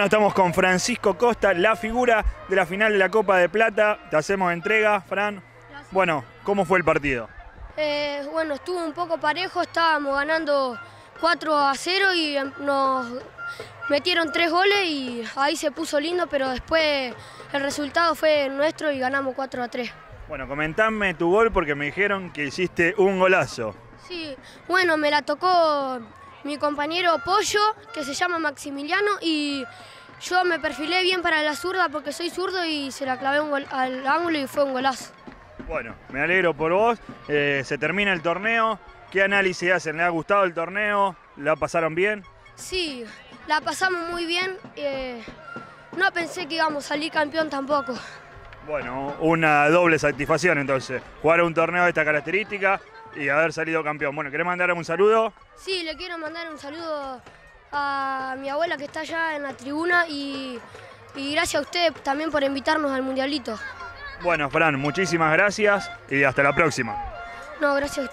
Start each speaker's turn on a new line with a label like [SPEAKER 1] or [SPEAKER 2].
[SPEAKER 1] Estamos con Francisco Costa, la figura de la final de la Copa de Plata. Te hacemos entrega, Fran. Bueno, ¿cómo fue el partido?
[SPEAKER 2] Eh, bueno, estuvo un poco parejo, estábamos ganando 4 a 0 y nos metieron tres goles y ahí se puso lindo, pero después el resultado fue nuestro y ganamos 4 a 3.
[SPEAKER 1] Bueno, comentame tu gol porque me dijeron que hiciste un golazo.
[SPEAKER 2] Sí, bueno, me la tocó mi compañero Pollo, que se llama Maximiliano, y yo me perfilé bien para la zurda porque soy zurdo y se la clavé al ángulo y fue un golazo.
[SPEAKER 1] Bueno, me alegro por vos. Eh, se termina el torneo. ¿Qué análisis hacen? ¿Le ha gustado el torneo? ¿La pasaron bien?
[SPEAKER 2] Sí, la pasamos muy bien. Eh, no pensé que íbamos a salir campeón tampoco.
[SPEAKER 1] Bueno, una doble satisfacción entonces. Jugar un torneo de esta característica y haber salido campeón. Bueno, ¿querés mandar un saludo?
[SPEAKER 2] Sí, le quiero mandar un saludo a mi abuela que está allá en la tribuna y, y gracias a usted también por invitarnos al Mundialito.
[SPEAKER 1] Bueno, Fran, muchísimas gracias y hasta la próxima.
[SPEAKER 2] No, gracias.